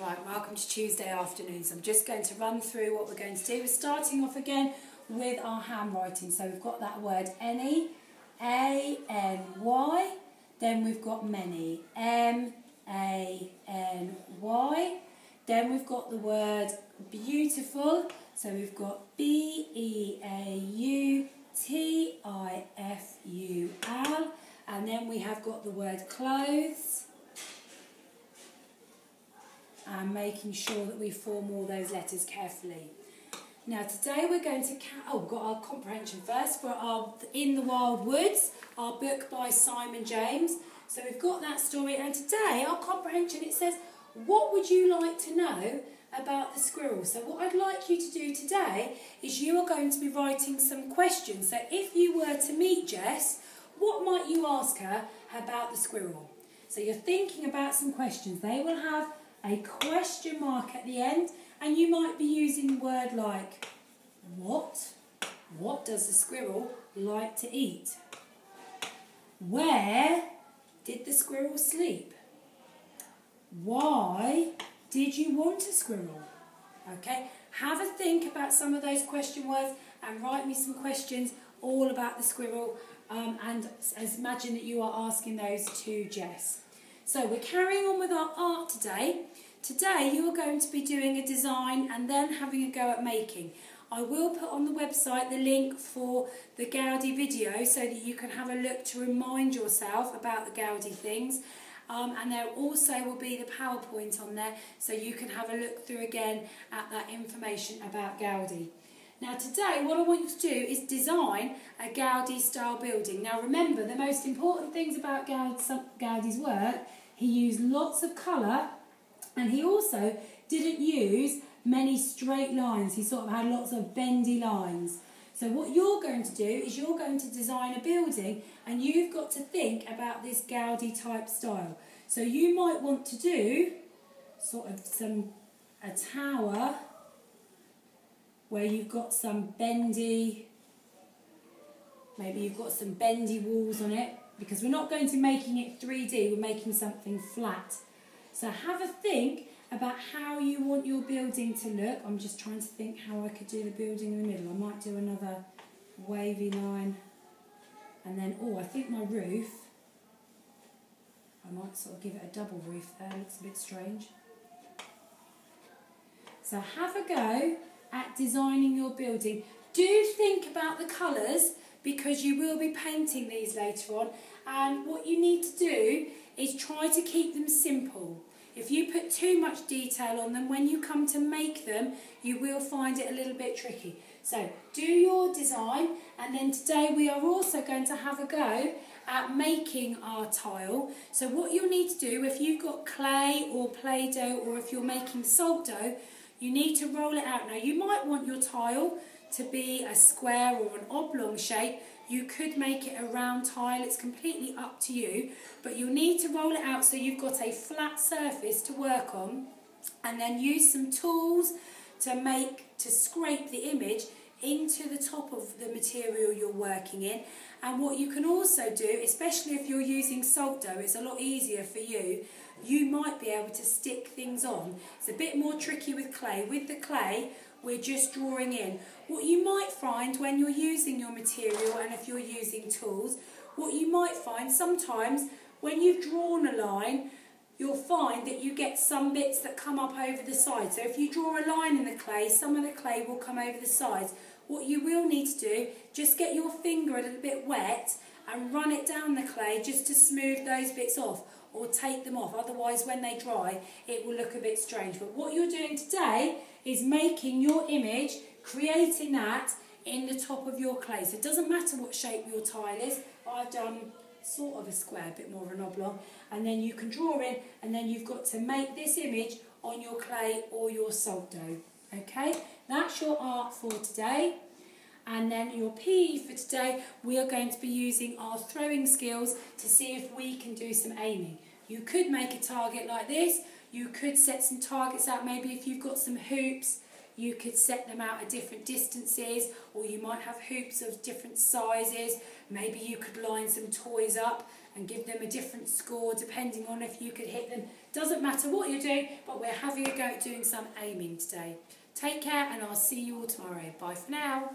Right, welcome to Tuesday afternoons. I'm just going to run through what we're going to do. We're starting off again with our handwriting. So we've got that word any, A N Y. Then we've got many, M A N Y. Then we've got the word beautiful. So we've got B E A U T I F U L. And then we have got the word clothes and making sure that we form all those letters carefully. Now today we're going to, count, oh we've got our comprehension first for our In the Wild Woods, our book by Simon James. So we've got that story and today our comprehension it says, what would you like to know about the squirrel? So what I'd like you to do today is you are going to be writing some questions. So if you were to meet Jess, what might you ask her about the squirrel? So you're thinking about some questions. They will have a question mark at the end and you might be using word like what? What does the squirrel like to eat? Where did the squirrel sleep? Why did you want a squirrel? Okay, have a think about some of those question words and write me some questions all about the squirrel um, and imagine that you are asking those to Jess. So we're carrying on with our art today. Today you are going to be doing a design and then having a go at making. I will put on the website the link for the Gaudi video so that you can have a look to remind yourself about the Gaudi things. Um, and there also will be the PowerPoint on there so you can have a look through again at that information about Gaudi. Now today what I want you to do is design a Gaudi style building. Now remember the most important things about Gaudi's work, he used lots of colour and he also didn't use many straight lines. He sort of had lots of bendy lines. So what you're going to do is you're going to design a building and you've got to think about this Gaudi type style. So you might want to do sort of some a tower where you've got some bendy, maybe you've got some bendy walls on it, because we're not going to be making it 3D, we're making something flat. So have a think about how you want your building to look. I'm just trying to think how I could do the building in the middle. I might do another wavy line. And then, oh, I think my roof, I might sort of give it a double roof there. It looks a bit strange. So have a go at designing your building. Do think about the colours because you will be painting these later on and what you need to do is try to keep them simple. If you put too much detail on them, when you come to make them, you will find it a little bit tricky. So do your design and then today we are also going to have a go at making our tile. So what you'll need to do if you've got clay or Play-Doh or if you're making salt dough, you need to roll it out. Now you might want your tile to be a square or an oblong shape. You could make it a round tile, it's completely up to you. But you'll need to roll it out so you've got a flat surface to work on and then use some tools to make, to scrape the image into the top of the material you're working in. And what you can also do, especially if you're using salt dough, it's a lot easier for you, you might be able to stick things on. It's a bit more tricky with clay. With the clay, we're just drawing in. What you might find when you're using your material and if you're using tools, what you might find sometimes when you've drawn a line, you'll find that you get some bits that come up over the side. So if you draw a line in the clay, some of the clay will come over the sides. What you will need to do, just get your finger a little bit wet and run it down the clay just to smooth those bits off or take them off. Otherwise, when they dry, it will look a bit strange. But what you're doing today is making your image, creating that in the top of your clay. So it doesn't matter what shape your tile is. I've done sort of a square, a bit more of an oblong. And then you can draw in, and then you've got to make this image on your clay or your salt dough. Okay, that's your art for today. And then your PE for today, we are going to be using our throwing skills to see if we can do some aiming. You could make a target like this. You could set some targets out. Maybe if you've got some hoops, you could set them out at different distances or you might have hoops of different sizes. Maybe you could line some toys up and give them a different score depending on if you could hit them. Doesn't matter what you're doing, but we're having a go at doing some aiming today. Take care and I'll see you all tomorrow. Bye for now.